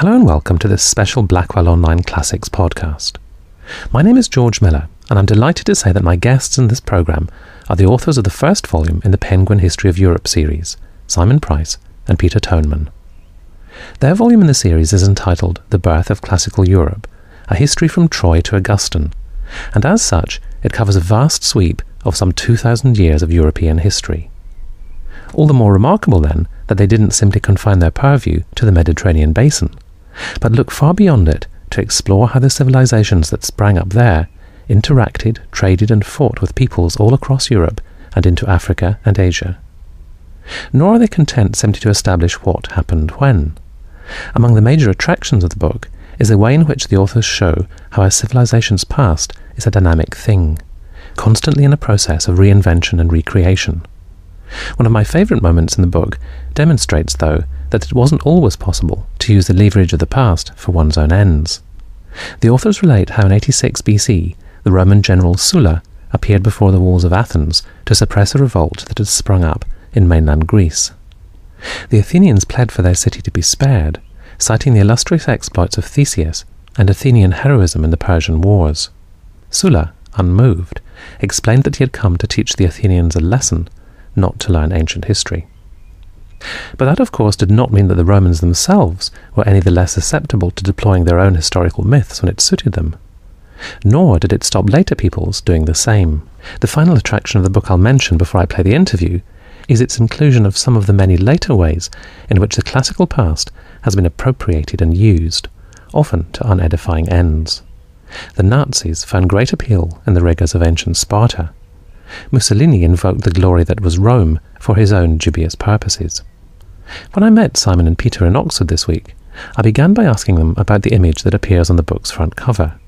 Hello and welcome to this special Blackwell Online Classics podcast. My name is George Miller, and I'm delighted to say that my guests in this programme are the authors of the first volume in the Penguin History of Europe series, Simon Price and Peter Thonemann. Their volume in the series is entitled The Birth of Classical Europe, a history from Troy to Augustine, and as such, it covers a vast sweep of some 2,000 years of European history. All the more remarkable, then, that they didn't simply confine their purview to the Mediterranean basin, but look far beyond it to explore how the civilizations that sprang up there interacted, traded, and fought with peoples all across Europe and into Africa and Asia. Nor are they content simply to establish what happened when. Among the major attractions of the book is the way in which the authors show how a civilization's past is a dynamic thing, constantly in a process of reinvention and recreation. One of my favourite moments in the book demonstrates, though, that it wasn't always possible to use the leverage of the past for one's own ends. The authors relate how in 86 BC the Roman general Sulla appeared before the walls of Athens to suppress a revolt that had sprung up in mainland Greece. The Athenians pled for their city to be spared, citing the illustrious exploits of Theseus and Athenian heroism in the Persian Wars. Sulla, unmoved, explained that he had come to teach the Athenians a lesson, not to learn ancient history. But that, of course, did not mean that the Romans themselves were any the less susceptible to deploying their own historical myths when it suited them. Nor did it stop later peoples doing the same. The final attraction of the book I'll mention before I play the interview is its inclusion of some of the many later ways in which the classical past has been appropriated and used, often to unedifying ends. The Nazis found great appeal in the rigours of ancient Sparta. Mussolini invoked the glory that was Rome for his own dubious purposes. When I met Simon and Peter in Oxford this week, I began by asking them about the image that appears on the book's front cover,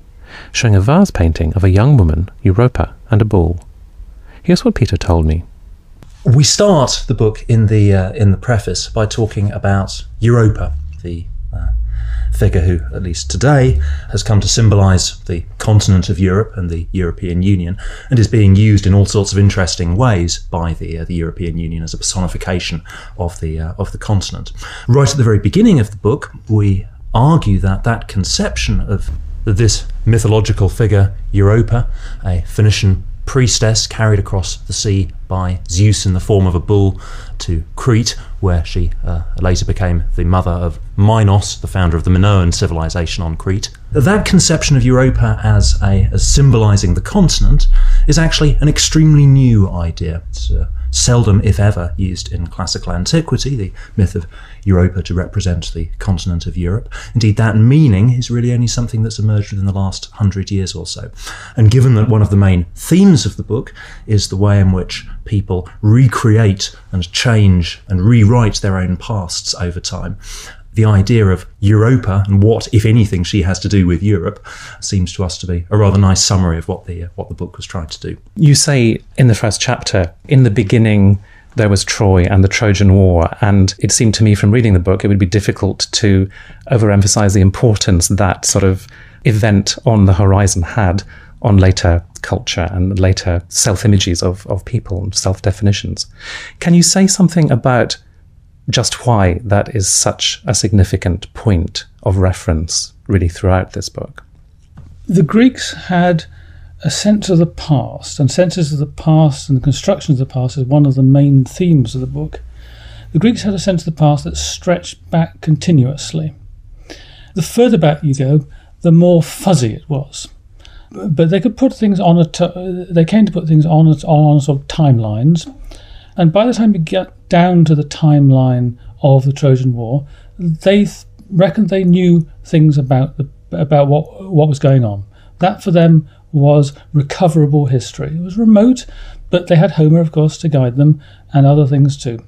showing a vase painting of a young woman, Europa, and a bull. Here's what Peter told me. We start the book in the uh, in the preface by talking about Europa, the uh, figure who, at least today, has come to symbolize the continent of Europe and the European Union, and is being used in all sorts of interesting ways by the uh, the European Union as a personification of the uh, of the continent. Right at the very beginning of the book, we argue that that conception of this mythological figure, Europa, a Phoenician priestess carried across the sea by Zeus in the form of a bull to Crete, where she uh, later became the mother of Minos, the founder of the Minoan civilization on Crete. That conception of Europa as a as symbolizing the continent is actually an extremely new idea. It's uh, seldom, if ever, used in classical antiquity, the myth of Europa to represent the continent of Europe. Indeed, that meaning is really only something that's emerged within the last hundred years or so. And given that one of the main themes of the book is the way in which people recreate and change and rewrite their own pasts over time, the idea of Europa and what, if anything, she has to do with Europe seems to us to be a rather nice summary of what the uh, what the book was trying to do. You say in the first chapter, in the beginning, there was Troy and the Trojan War, and it seemed to me from reading the book it would be difficult to overemphasize the importance that sort of event on the horizon had on later culture and later self images of, of people and self definitions. Can you say something about just why that is such a significant point of reference really throughout this book. The Greeks had a sense of the past, and senses of the past and the construction of the past is one of the main themes of the book. The Greeks had a sense of the past that stretched back continuously. The further back you go, the more fuzzy it was. But they could put things on a. T- they came to put things on on sort of timelines, and by the time you get down to the timeline of the Trojan War, they th- reckoned they knew things about the, about what what was going on. That for them was recoverable history. It was remote, but they had Homer, of course, to guide them, and other things too.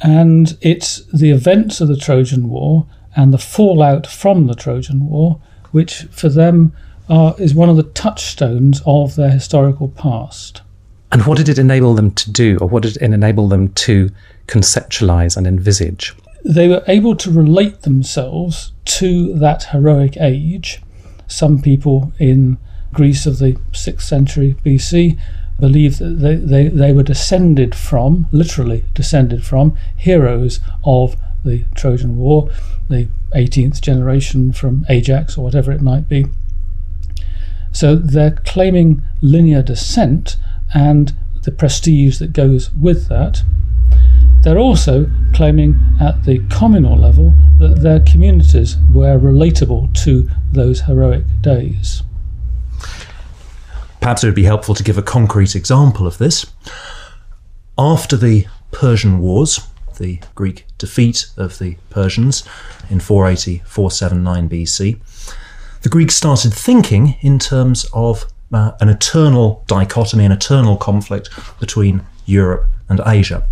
And it's the events of the Trojan War and the fallout from the Trojan War, which for them are, is one of the touchstones of their historical past. And what did it enable them to do, or what did it enable them to conceptualize and envisage? They were able to relate themselves to that heroic age. Some people in Greece of the 6th century BC believed that they, they, they were descended from, literally descended from, heroes of the Trojan War. The 18th generation from Ajax or whatever it might be. So they're claiming linear descent and the prestige that goes with that. They're also claiming at the communal level that their communities were relatable to those heroic days. Perhaps it would be helpful to give a concrete example of this. After the Persian Wars, the Greek defeat of the Persians in 480 479 BC, the Greeks started thinking in terms of uh, an eternal dichotomy, an eternal conflict between Europe and Asia.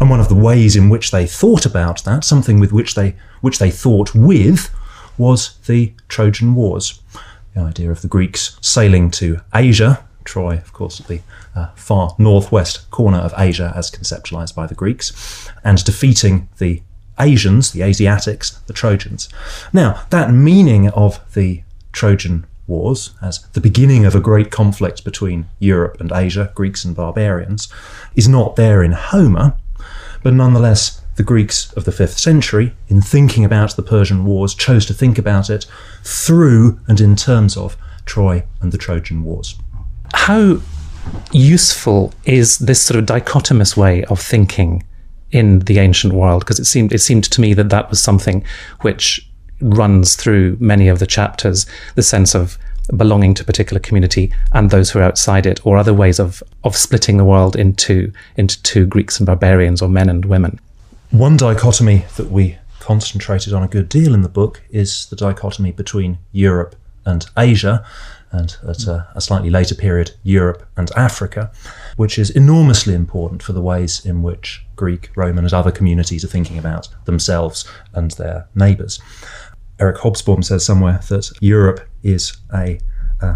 And one of the ways in which they thought about that, something with which they which they thought with, was the Trojan Wars. The idea of the Greeks sailing to Asia, Troy, of course, the uh, far northwest corner of Asia, as conceptualized by the Greeks, and defeating the Asians, the Asiatics, the Trojans. Now, that meaning of the Trojan Wars as the beginning of a great conflict between Europe and Asia, Greeks and barbarians, is not there in Homer, but nonetheless, the Greeks of the 5th century, in thinking about the Persian Wars, chose to think about it through and in terms of Troy and the Trojan Wars. How useful is this sort of dichotomous way of thinking in the ancient world? Because it seemed it seemed to me that that was something which runs through many of the chapters. The sense of belonging to a particular community and those who are outside it, or other ways of of splitting the world into into two Greeks and barbarians, or men and women. One dichotomy that we concentrated on a good deal in the book is the dichotomy between Europe and Asia, and at a, a, slightly later period, Europe and Africa, which is enormously important for the ways in which Greek, Roman, and other communities are thinking about themselves and their neighbours. Eric Hobsbawm says somewhere that Europe is a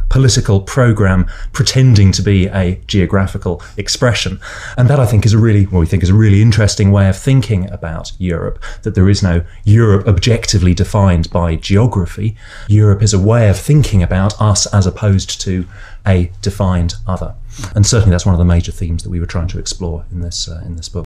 political program pretending to be a geographical expression. And that I think is a really, what we think is a really interesting way of thinking about Europe, that there is no Europe objectively defined by geography. Europe is a way of thinking about us as opposed to a defined other. And certainly that's one of the major themes that we were trying to explore in this, uh, in this book.